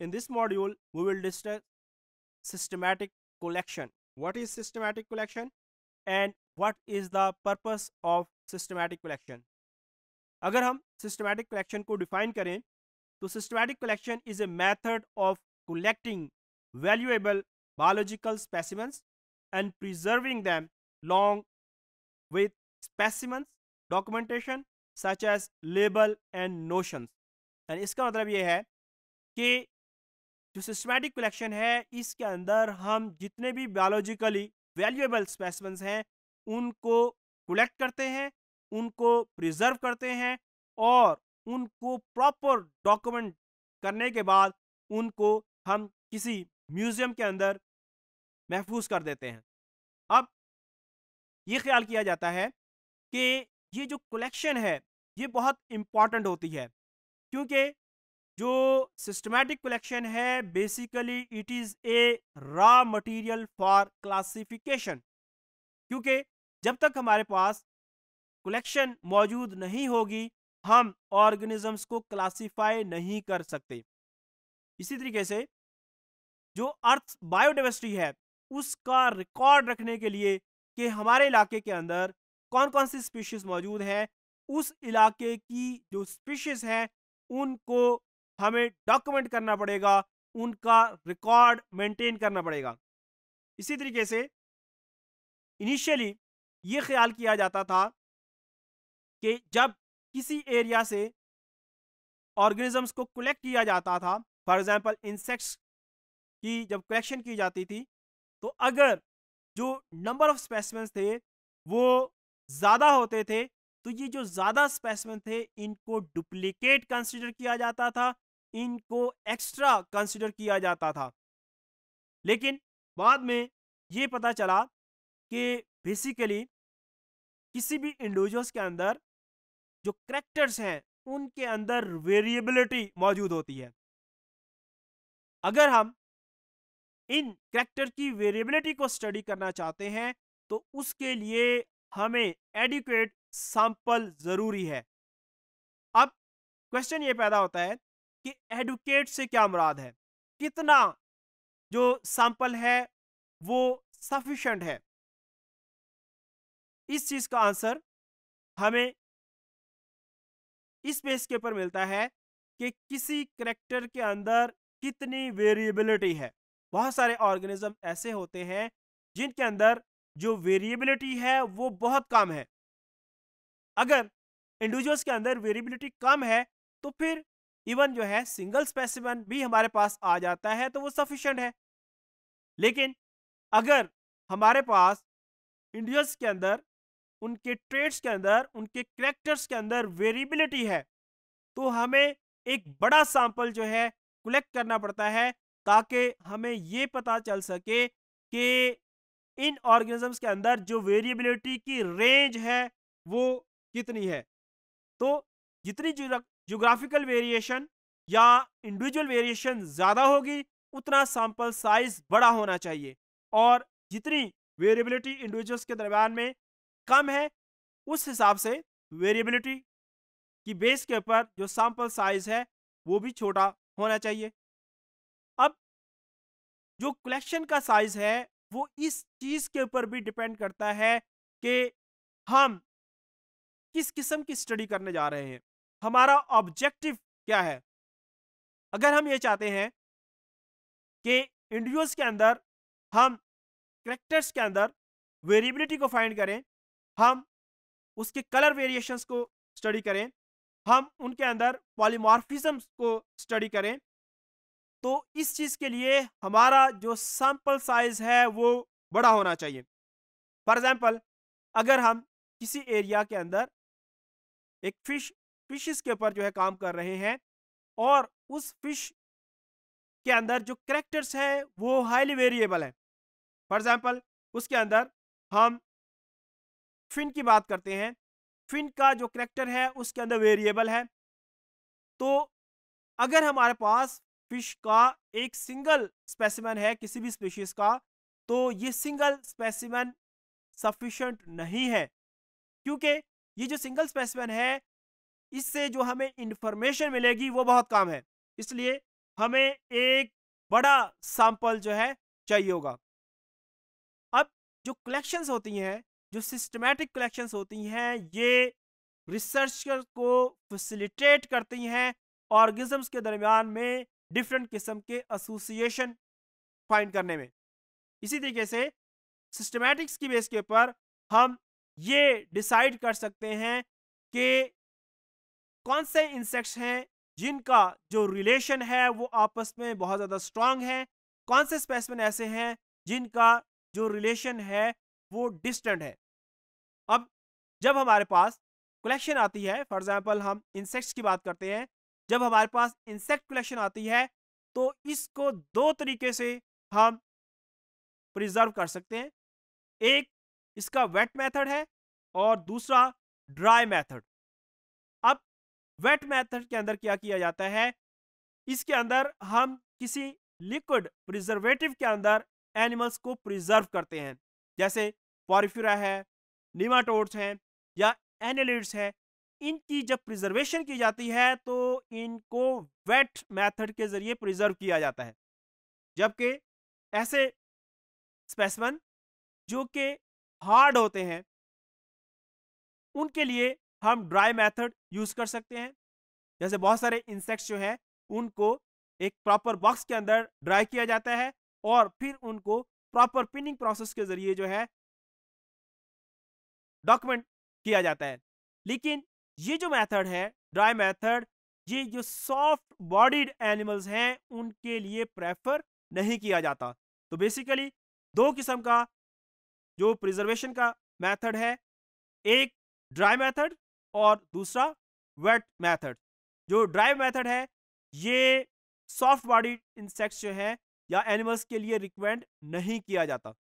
in this module we will discuss systematic collection what is systematic collection and what is the purpose of systematic collection अगर हम systematic collection को define करें तो systematic collection is a method of collecting valuable biological specimens and preserving them along with specimens documentation such as label and notions and इसका मतलब ये है कि जो सिस्टमैटिक कलेक्शन है, इसके अंदर हम जितने भी बायोलॉजिकली वैल्यूएबल स्पेसिमेंस हैं, उनको कलेक्ट करते हैं, उनको प्रिजर्व करते हैं और उनको प्रॉपर डॉक्यूमेंट करने के बाद उनको हम किसी म्यूज़ियम के अंदर महफूज कर देते हैं। अब ये ख्याल किया जाता है कि ये जो कलेक्शन है, ये बहुत इंपॉर्टेंट होती है, क्योंकि जो सिस्टमैटिक कलेक्शन है basically it is a raw material for classification क्योंकि जब तक हमारे पास कलेक्शन मौजूद नहीं होगी, हम ऑर्गेनिजम्स को क्लासिफाई नहीं कर सकते। इसी तरीके से जो अर्थ बायोडाइवर्सिटी है, उसका रिकॉर्ड रखने के लिए कि हमारे इलाके के अंदर कौन कौन सी स्पीशीज मौजूद है, उस इलाके की जो स्पीशीज है, उनको हमें डॉक्यूमेंट करना पड़ेगा, उनका रिकॉर्ड मेंटेन करना पड़ेगा। इसी तरीके से इनिशियली ये ख्याल किया जाता था कि जब किसी एरिया से ऑर्गेनिजम्स को कलेक्ट किया जाता था, फॉर एग्जांपल इंसेक्ट्स की जब कलेक्शन की जाती थी तो अगर जो नंबर ऑफ़ स्पेसिमेंस थे वो ज़्यादा होते थे तो ये जो ज़्यादा स्पेसिमेन थे इनको डुप्लीकेट कंसिडर किया जाता था इनको एक्स्ट्रा कंसिडर किया जाता था। लेकिन बाद में ये पता चला कि बेसिकली किसी भी इंडिविजुअल्स के अंदर जो करेक्टर्स हैं, उनके अंदर वेरिएबिलिटी मौजूद होती है। अगर हम इन करेक्टर की वेरिएबिलिटी को स्टडी करना चाहते हैं तो उसके लिए हमें एडिक्वेट सैंपल ज़रूरी है। अब क्वेश्चन ये पैदा होता है कि एडुकेट से क्या मुराद है? कितना जो सैंपल है, वो सफिशेंट है? इस चीज़ का आंसर हमें इस बेस के ऊपर मिलता है कि किसी करेक्टर के अंदर कितनी वेरिएबिलिटी है। बहुत सारे ऑर्गेनिज्म ऐसे होते हैं, जिनके अंदर जो वेरिएबिलिटी है, वो बहुत कम है। अगर इंडिविजुअल्स के अंदर वेरिएबिलिटी कम है तो फिर इवन जो है सिंगल स्पेसिमन भी हमारे पास आ जाता है तो वो सफिशेंट है। लेकिन अगर हमारे पास इंडिविजुअल्स के अंदर, उनके ट्रेड्स के अंदर, उनके करेक्टर्स के अंदर वेरिएबिलिटी है तो हमें एक बड़ा सैंपल जो है कलेक्ट करना पड़ता है, ताकि हमें ये पता चल सके कि इन ऑर्गेनिजम्स के अंदर जो वेरिएबिलिटी की रेंज है, वो कितनी है। तो जितनी जोग्राफिकल वेरिएशन या इंडिविजुअल वेरिएशन ज़्यादा होगी, उतना सैंपल साइज़ बड़ा होना चाहिए। और जितनी वेरिएबिलिटी इंडिविजुअल्स के दरमियान में कम है, उस हिसाब से वेरिएबिलिटी की बेस के ऊपर जो सैंपल साइज़ है, वो भी छोटा होना चाहिए। अब जो कलेक्शन का साइज़ है, वो इस चीज़ के ऊपर भी डिपेंड करता है कि हम किस किस्म की स्टडी करने जा रहे हैं। हमारा ऑब्जेक्टिव क्या है? अगर हम ये चाहते हैं कि इंडिविजुअल्स के अंदर हम करेक्टर्स के अंदर वेरिएबिलिटी को फाइंड करें, हम उसके कलर वेरिएशंस को स्टडी करें, हम उनके अंदर पॉलीमॉर्फिज्म को स्टडी करें तो इस चीज़ के लिए हमारा जो सैंपल साइज़ है वो बड़ा होना चाहिए। फॉर एग्जांपल, अगर हम किसी एरिया के अंदर एक फ़िश फिशेस के ऊपर जो है काम कर रहे हैं और उस फ़िश के अंदर जो करेक्टर्स है, वो हाईली वेरिएबल है। फॉर एग्ज़ाम्पल उसके अंदर हम फिन की बात करते हैं। फिन का जो करेक्टर है, उसके अंदर वेरिएबल है। तो अगर हमारे पास फ़िश का एक सिंगल स्पेसिमन है, किसी भी स्पीशीज का तो ये सिंगल स्पेसिमन सफिशेंट नहीं है। क्योंकि ये जो सिंगल स्पेसिमन है इससे जो हमें इंफॉर्मेशन मिलेगी, वो बहुत कम है। इसलिए हमें एक बड़ा सैंपल जो है, चाहिए होगा। अब जो कलेक्शंस होती हैं, जो सिस्टमेटिक कलेक्शंस होती हैं, ये रिसर्चर को फैसिलिटेट करती हैं ऑर्गिजम्स के दरमियान में डिफरेंट किस्म के एसोसिएशन फाइंड करने में। इसी तरीके से सिस्टमेटिक्स की बेस के ऊपर हम ये डिसाइड कर सकते हैं कि कौन से इंसेक्ट्स हैं जिनका जो रिलेशन है वो आपस में बहुत ज़्यादा स्ट्रांग है? कौन से स्पेसिमेन ऐसे हैं जिनका जो रिलेशन है वो डिस्टेंट है? अब जब हमारे पास कलेक्शन आती है फॉर एग्जांपल हम इंसेक्ट्स की बात करते हैं, जब हमारे पास इंसेक्ट कलेक्शन आती है तो इसको दो तरीके से हम प्रिजर्व कर सकते हैं। एक, इसका वेट मेथड है और दूसरा ड्राई मेथड वेट मेथड के अंदर क्या किया जाता है? इसके अंदर हम किसी लिक्विड प्रिजर्वेटिव के अंदर एनिमल्स को प्रिजर्व करते हैं। जैसे पॉरिफ्यूरा है निमाटोड्स हैं या एनेलिड्स है। इनकी जब प्रिजर्वेशन की जाती है तो इनको वेट मेथड के ज़रिए प्रिजर्व किया जाता है। जबकि ऐसे स्पेसमन जो कि हार्ड होते हैं, उनके लिए हम ड्राई मेथड यूज़ कर सकते हैं। जैसे बहुत सारे इंसेक्ट्स जो हैं, उनको एक प्रॉपर बॉक्स के अंदर ड्राई किया जाता है और फिर उनको प्रॉपर पिनिंग प्रोसेस के ज़रिए जो है डॉक्यूमेंट किया जाता है। लेकिन ये जो मेथड है ड्राई मेथड ये जो सॉफ्ट बॉडीड एनिमल्स हैं, उनके लिए प्रेफर नहीं किया जाता। तो बेसिकली दो किस्म का जो प्रिजर्वेशन का मेथड है, एक ड्राई मेथड और दूसरा वेट मेथड जो ड्राई मेथड है, ये सॉफ्ट बॉडी इंसेक्ट्स जो है या एनिमल्स के लिए रिकमेंड नहीं किया जाता।